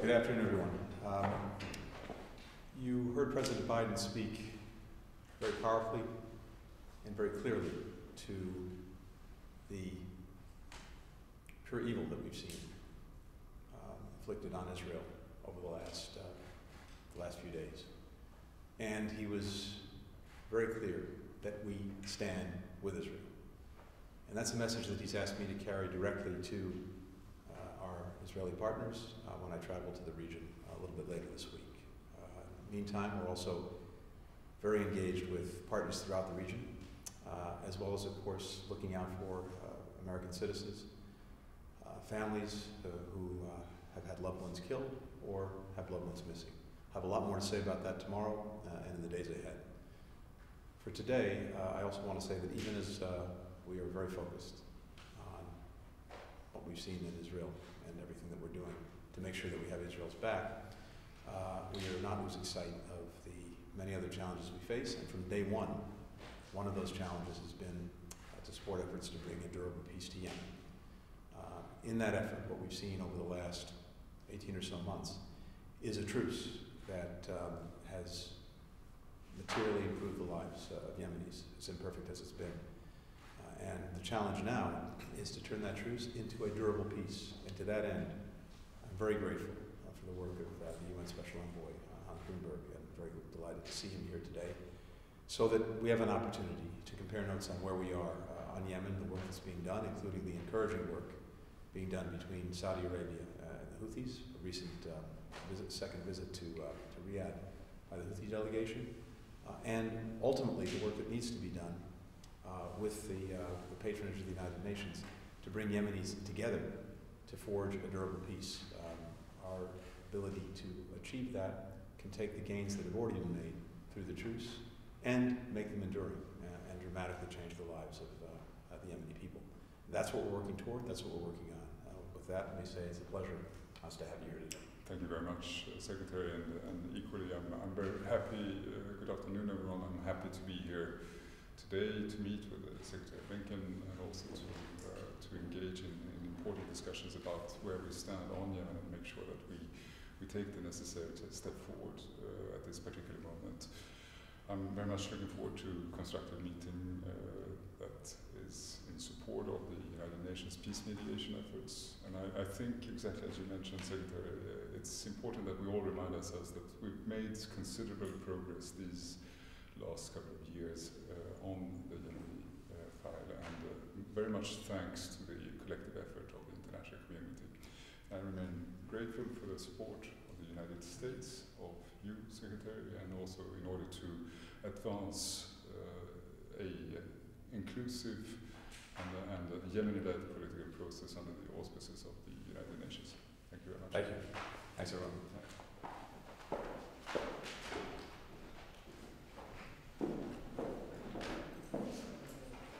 Good afternoon, everyone. Um, you heard President Biden speak very powerfully and very clearly to the pure evil that we've seen um, inflicted on Israel over the last, uh, the last few days. And he was very clear that we stand with Israel. And that's a message that he's asked me to carry directly to uh, Israeli partners uh, when I travel to the region a little bit later this week. Uh, meantime, we're also very engaged with partners throughout the region, uh, as well as, of course, looking out for uh, American citizens, uh, families who have had loved ones killed or have loved ones missing. I have a lot more to say about that tomorrow and in the days ahead. For today, I also want to say that even as we are very focused what we've seen in Israel and everything that we're doing to make sure that we have Israel's back. Uh, we are not losing sight of the many other challenges we face, and from day one, one of those challenges has been uh, to support efforts to bring a durable peace to Yemen. Uh, in that effort, what we've seen over the last 18 or so months is a truce that um, has materially improved the lives uh, of Yemenis, as imperfect as it's been. Uh, and the challenge now is to turn that truce into a durable peace. And to that end, I'm very grateful uh, for the work of uh, the UN Special Envoy, uh, Hans Grundberg, and very delighted to see him here today, so that we have an opportunity to compare notes on where we are uh, on Yemen, the work that's being done, including the encouraging work being done between Saudi Arabia and the Houthis, a recent um, visit, second visit to, uh, to Riyadh by the Houthi delegation, and ultimately the work that needs to be done uh, with the, uh, the, patronage of the United Nations to bring Yemenis together to forge a durable peace. Um, our ability to achieve that can take the gains that have already been made through the truce and make them enduring uh, and dramatically change the lives of, uh, the Yemeni people. That's what we're working toward, that's what we're working on. Uh, with that, let me say it's a pleasure us to have you here today. Thank you very much, uh, Secretary, and, and equally, I'm, I'm very happy. Good afternoon, everyone. I'm happy to be here today to meet with Secretary Blinken and also to, uh, to engage in, in, important discussions about where we stand on Yemen and make sure that we, we take the necessary step forward uh, at this particular moment. I'm very much looking forward to a constructive meeting uh, that is in support of the United Nations peace mediation efforts. And I, I think, exactly as you mentioned, Secretary, it's important that we all remind ourselves that we've made considerable progress these last couple of years uh, on the Yemeni uh, file, and uh, very much thanks to the collective effort of the international community. I remain grateful for the support of the United States, of you, Secretary, and also in order to advance uh, a inclusive and, and Yemeni-led political process under the auspices of the United Nations. Thank you very much. Thank you. Thanks, everyone.